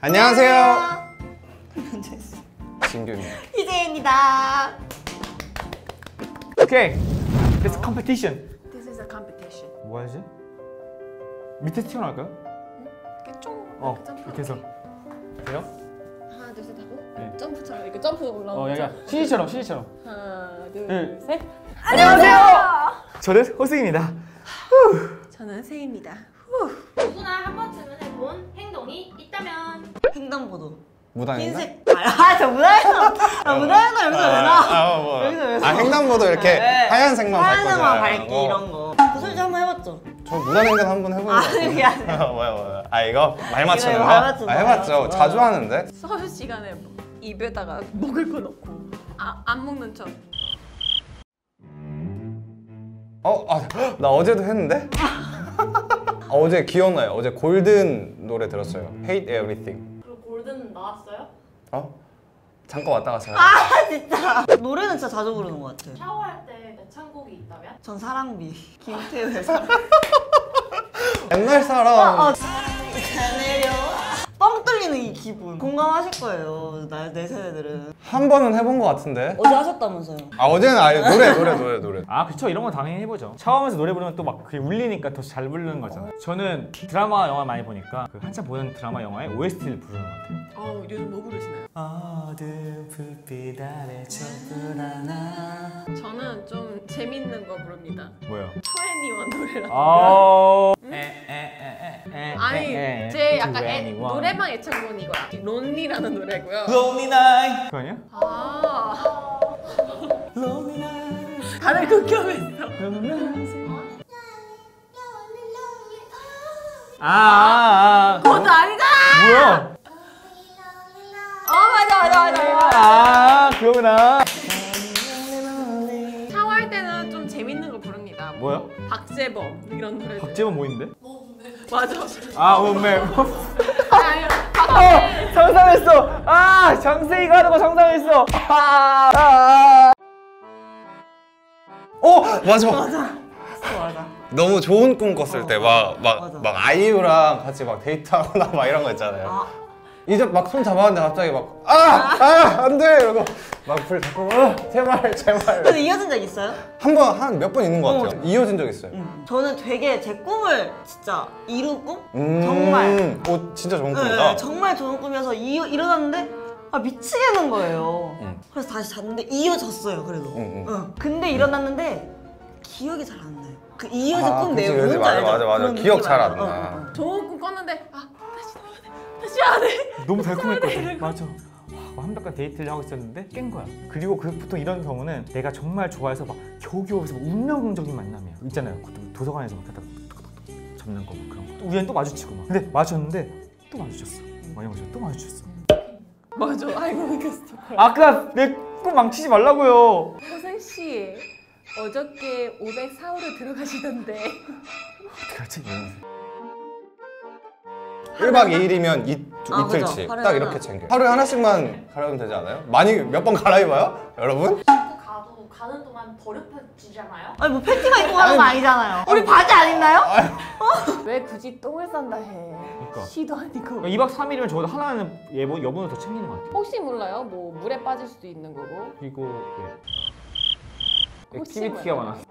안녕하세요. 진규입니다. 희재입니다. 오케이. This competition. This is a competition. 뭐 하지? 밑에 튀어나올까요? 좀 어, 점프. 이렇게 해서. 돼요? 하나 둘 셋 하고 네. 점프처럼 이렇게 점프 올라오는 어? 약간 CG처럼, CG처럼. 하나 둘 네. 셋. 저는 호승입니다. 저는 세입니다. 누구나 한 번쯤은 해본 행동이 있다면 횡단보도. 무단횡단? 흰색. 아저 무단횡단. 아 무단횡단 여기서 왜 나와? 아, 뭐. 여기서 왜 아, 나와? 횡단보도 이렇게 네. 하얀색만 밟고 하얀색만 밟기 거. 이런 거. 그 솔직히 한번 해봤죠? 저 무단횡단 한번 해본 거 아. 그게 아니라. 뭐야 뭐야. 아 이거 말 맞추는 거? 말 맞추는 아, 거, 해봤죠. 말 맞추는 자주 거. 하는데. 수업 시간에 뭐 입에다가 먹을 거 넣고 아, 안 먹는 척. 어, 아, 나 어제도 했는데? 아, 어제 기억나요. 어제 골든 노래 들었어요. Hate Everything. 나왔어요? 어? 잠깐 왔다 갔어요. 아 진짜. 노래는 진짜 자주 부르는 것 같아요. 샤워할 때 애창곡이 있다면? 전 사랑비 김태우의 사랑. 옛날 사람. 어, 내려. 뻥 뚫리는 이 기분 공감하실 거예요. 나 내 세대들은 한 번은 해본 것 같은데. 어제 하셨다면서요. 아 어제는 아예 노래 노래 노래 노래. 아, 그쵸. 이런 건 당연히 해보죠. 샤워하면서 노래 부르면 또 막 그게 울리니까 더 잘 부르는 거잖아요. 저는 드라마, 영화 많이 보니까 그 한참 보는 드라마, 영화에 OST를 부르는 것 같아요. 어 요즘 뭐 부르시나요? 어두운 불빛 아래 촛불 하나 저는 좀 재밌는 거 부릅니다. 뭐요? 투애니원 노래라. 아, 에에 에에에 아니 제 약간 애, 노래방 애창곡은 이거야. 론리라는 노래고요. Lonely Night 그거 아니야? 아 Lonely Night 다들 극혐했어. 아, 아, 아. 그것도 아니잖아. 뭐야? 어 맞아 맞아 맞아. 맞아. 아, 그거구나. 샤워할 때는 좀 재밌는 거 부릅니다. 뭐야? 박재범 이런 노래. 박재범 뭐 있는데? 맞아. 아, 원맨. 아니 어, 상상했어. 아, 장세이가 하는 거 상상했어. 아, 아. 어 맞아. 맞아. 맞아. 너무 좋은 꿈 꿨을 때 막 막. 막 아이유랑 같이 막 데이트하거나 막 이런 거 있잖아요. 아. 이제 막 손 잡았는데 갑자기 막 아 아 안 돼 이러고 막불 자꾸 어, 제발 제발 근데 이어진 적 있어요? 한 번 한 몇 번 있는 것 같아요. 어. 이어진 적 있어요. 저는 되게 제 꿈을 진짜 이룬 꿈? 음, 정말. 오 진짜 좋은 네, 꿈이다. 네, 정말 좋은 꿈이어서 이, 일어났는데 아 미치겠는 거예요. 응. 그래서 다시 잤는데 이어졌어요. 그래도. 응, 응. 응. 근데 일어났는데 기억이 잘 안 나요. 그 이어진 아, 꿈 내용. 뭔지 맞아, 알죠? 맞아, 맞아. 기억 잘? 안 어, 나. 어, 어. 좋은 꿈 꿨는데 아. 해야 돼. 너무 달콤했거든. 맞아. 와, 완벽한 데이트를 하고 있었는데 깬 거야. 그리고 그 보통 이런 경우는 내가 정말 좋아해서 막 겨우겨우 해서 막 운명적인 만남이야. 있잖아요. 그 도서관에서 막 하다가 톡톡톡 잡는 거 막 그런 거. 또 우연히 또 마주치고 막. 근데 마주쳤는데 또 마주쳤어. 거죠. 또 마주쳤어. 맞아. 알고 느꼈어. 아까 내 꿈 망치지 말라고요. 호생 씨 어저께 504호로 들어가시던데. 그렇지. 1박 2일이면 이, 아, 그죠. 이틀치 하루에 딱. 이렇게 챙겨. 하루에 하나씩만 갈아입으면 되지 않아요? 많이 몇 번 갈아입어요? 여러분? 그 가도 가는 동안 버릇해지잖아요? 아니 뭐 팬티만 입고 가는 거 아니잖아요. 우리 바지 안 입나요? 왜 굳이 똥을 싼다 해? 그러니까. 시도 아니고. 그러니까 2박 3일이면 적어도 하나는 예보, 여분을 더 챙기는 것 같아요. 혹시 몰라요? 뭐 물에 빠질 수도 있는 거고. 그리고 네. 혹시 액티비티가 몰라요? 많아서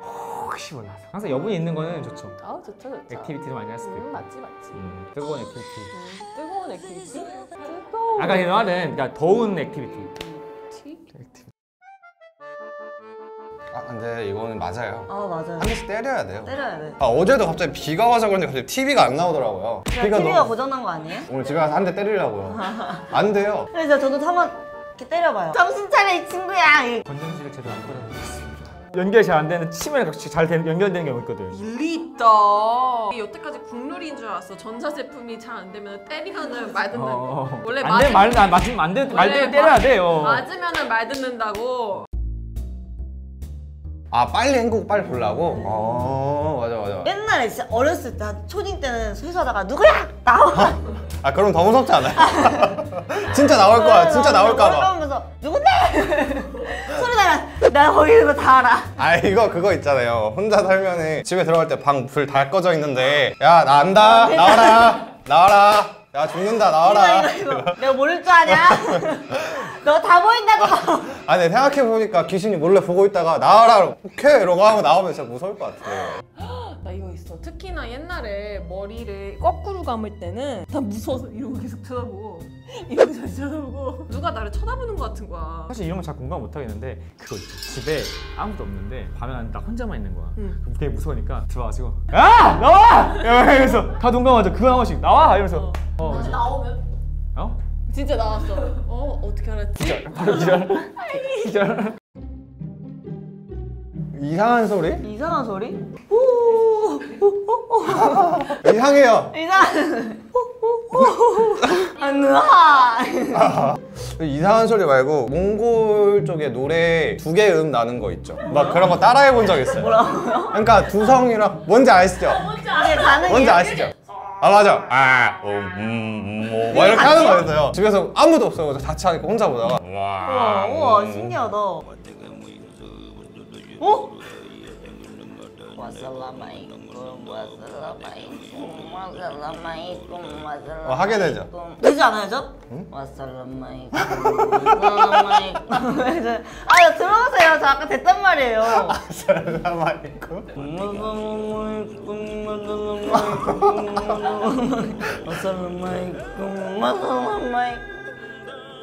혹시 몰라서 항상 여분이 있는 거는 좋죠. 아우 좋죠 좋죠. 액티비티를 많이 할 수도 음, 있고 맞지 맞지. 음, 뜨거운 액티비티. 음, 뜨거운 액티비티. 뜨거운. 아까 너는 그러니까 더운 액티비티. 액티비티. 아 근데 이거는 맞아요. 아 맞아요. 한 대씩 때려야 돼요. 때려야 돼. 아 어제도 갑자기 비가 와서 그런지 갑자기 TV가 안 나오더라고요. TV가 너무- 고장난 거 아니에요? 오늘 집에 가서 한 대 때리려고요. 안 돼요. 그래서 저도 한번 이렇게 때려봐요. 정신 차려 이 친구야. 건전지를 제대로 안 꽂아놓겠습니다. 연결이 잘 안 되는 같이 잘 되- 연결되는 경우 있거든. 일리 있다. 여태까지 국룰인 줄 알았어. 전자 제품이 잘 안 되면 때리면은 말 듣는. 어, 원래 안 되면 말, 안 맞으면 안 돼. 말 때문에 때려야 마- 돼요. 맞으면은 말 듣는다고. 아 빨리 행복 빨리 보려고? 어 맞아 맞아. 옛날에 진짜 어렸을 때한 초딩 때는 회사하다가 누구야 나와. 아 그럼 더 무섭지 않아요? 진짜 나올 거야. 진짜 나올 까 봐. 하면서 누군데? 소리 나면 나 거기 있는 거 다 알아. 아 이거 그거 있잖아요. 혼자 살면은 집에 들어갈 때 방 불 다 꺼져 있는데 야 나 안다 나와라 나와라 야 죽는다 나와라. 이거 이거 내가 모를 줄 아냐? 너 다 보인다고. 아니 생각해 보니까 귀신이 몰래 보고 있다가 나와라 오케이 이러고 하고 나오면 진짜 무서울 것 같아. 있어. 특히나 옛날에 머리를 거꾸로 감을 때는 난 무서워서 이러고 계속 쳐다보고 이러고 잘 쳐다보고 누가 나를 쳐다보는 것 같은 거야. 사실 이런 거 잘 공감 못 하겠는데 그거 있죠. 집에 아무도 없는데 밤에 나 혼자만 있는 거야. 응. 그럼 되게 무서우니까 들어와가지고 야 나와! 이러면서 다 동감하죠. 그거 한 번씩 나와 이러면서 어, 그래서 나오면 어? 진짜 나왔어. 어 어떻게 알았지? 바로 기절. 기절. 이상한 소리? 이상한 소리? 오. 이상해요. 이상한. 아, 느아. 이상한 소리 말고 몽골 쪽에 노래 두 개 음 나는 거 있죠. 막 그런 거 따라해 본 적 있어요. 뭐라고요? 그러니까 두성이랑 뭔지 아시죠? 뭔지 가능해요? 뭔지 아시죠? 아 맞아. 아, 음, 음, 음, 뭐, 막 이렇게 하는 거였어요. 집에서 아무도 없어요. 같이 하니까 혼자 보다가 우와, 와, 우와, 음. 신기하다. 어? 와살라마이쿰. 어, 하게 되죠. 되지 않아요, 저? 와살라마이쿰. 아, 나 들어보세요. 저 아까 됐단 말이에요. 와살라마이쿰, 와살라마이쿰.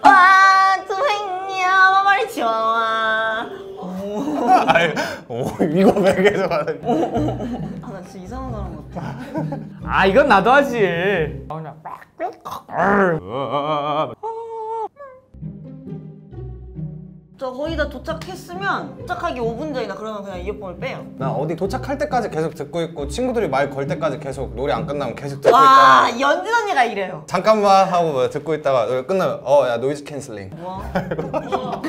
와, 투행이야, 말이 좋아. 아니, 오 이거 왜 계속 하는? 아, 나 진짜 이상한 사람 같아. 아 이건 나도 하지. 아 그냥 저 거의 다 도착했으면 도착하기 5분 전이나 그러면 그냥 이어폰을 빼요. 나 어디 도착할 때까지 계속 듣고 있고 친구들이 말 걸 때까지 계속 노래 안 끝나면 계속 듣고 와, 있다가 연진 언니가 이래요. 잠깐만 하고 뭐 듣고 있다가 노래 끝나면 어 야 노이즈 캔슬링. 뭐?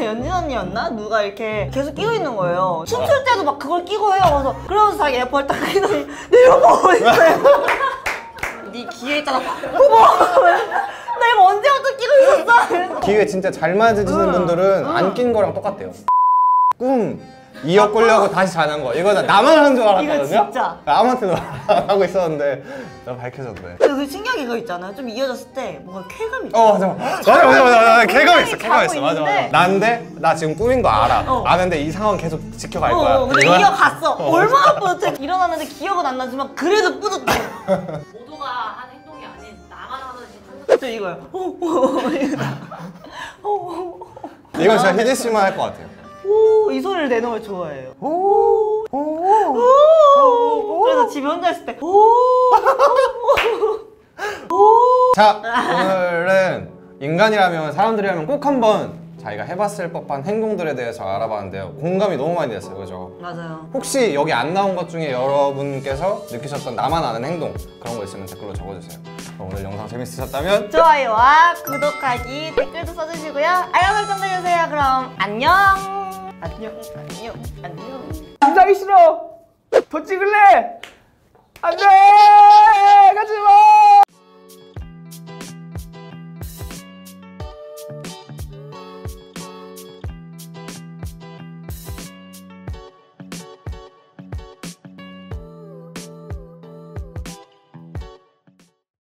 연진 언니였나? 누가 이렇게 계속 끼고 있는 거예요. 춤출 때도 막 그걸 끼고 해요. 그래서 그러면서 자기 에어팟 딱 끼더니 내거 보고 있어요. 네 귀에 있잖아. 어머! 나 이거 언제부터 끼고 있었어? 그래서 기회 진짜 잘 맞으시는 응. 분들은 안 낀 거랑 똑같대요. 꿈 이어 꾸려고 다시 자는 거. 이거는 나만 하는 줄 알았거든요. 이거 진짜. 아무한테도 안 하고 있었는데 나 밝혀졌네. 그 신기하게 그거 있잖아요. 좀 이어졌을 때 뭔가 쾌감이 있어. 어 맞아 맞아 맞아 맞아 맞아 개감 있어 개감 자고 있어 맞아 맞아. 난데 나 지금 꿈인 거 알아 어. 아는데 이 상황 계속 지켜갈 거야 어, 근데 이거야? 이어갔어. 어, 얼마나 뿌듯해. 일어났는데 기억은 안 나지만 그래도 뿌듯해. 저 이거요. 어, 어, 이거. 어. 이건 진짜 희재 씨만 할 것 같아요 오, 이 소리를 내는 걸 좋아해요. 오, 오, 그래서 집에 혼자 있을 때, 오, 자 오늘은 인간이라면 사람들이라면 꼭 한번 자기가 해봤을 법한 행동들에 대해서 알아봤는데요 공감이 너무 많이 됐어요 그죠? 맞아요. 혹시 여기 안 나온 것 중에 여러분께서 느끼셨던 나만 아는 행동 그런 거 있으면 댓글로 적어주세요 오늘 영상 재밌으셨다면 좋아요와 구독하기, 댓글도 써주시고요. 알람 설정 해주세요. 그럼 안녕. 안녕, 안녕, 안녕. 인사하기 싫어. 더 찍을래? 안돼 가지 마.